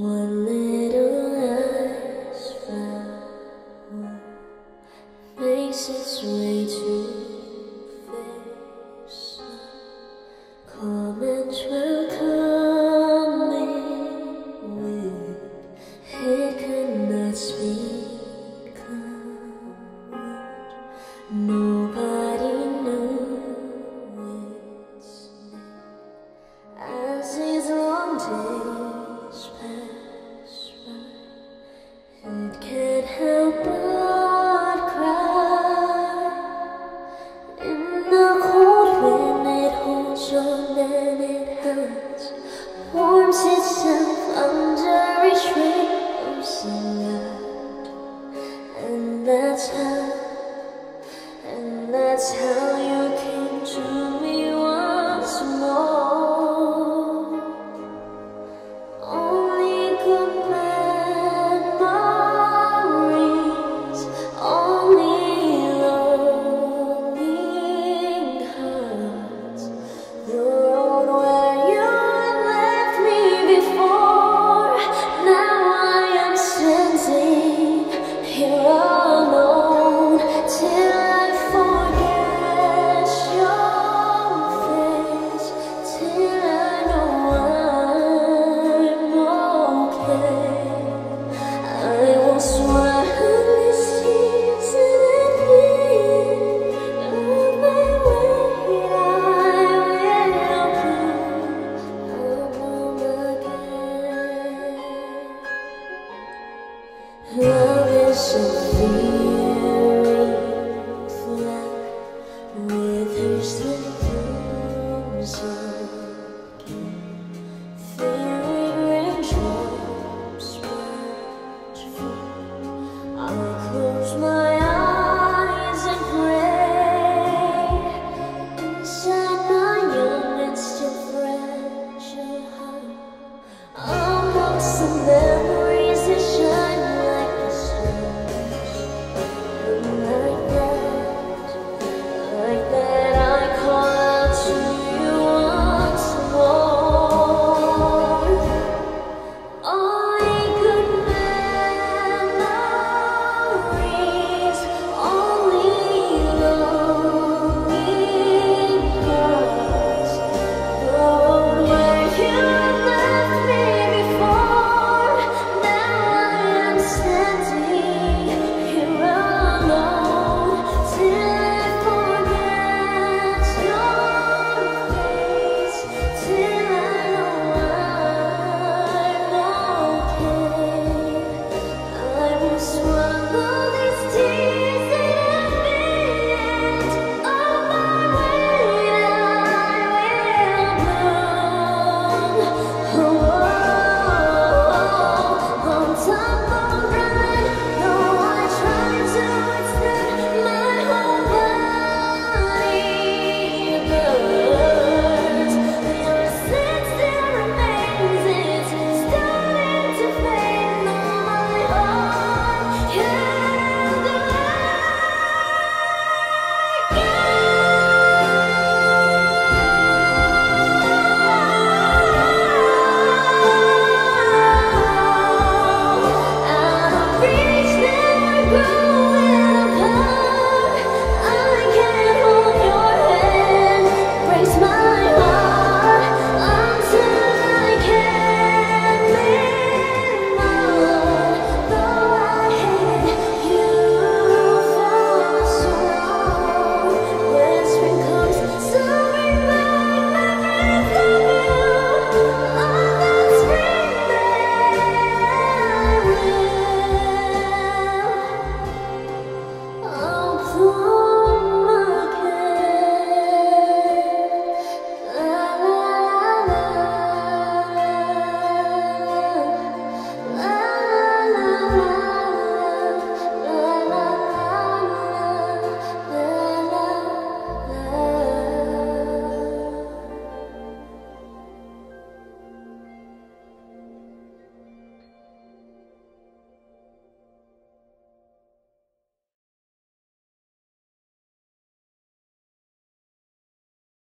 one. that's Love is a feeling with her sleep.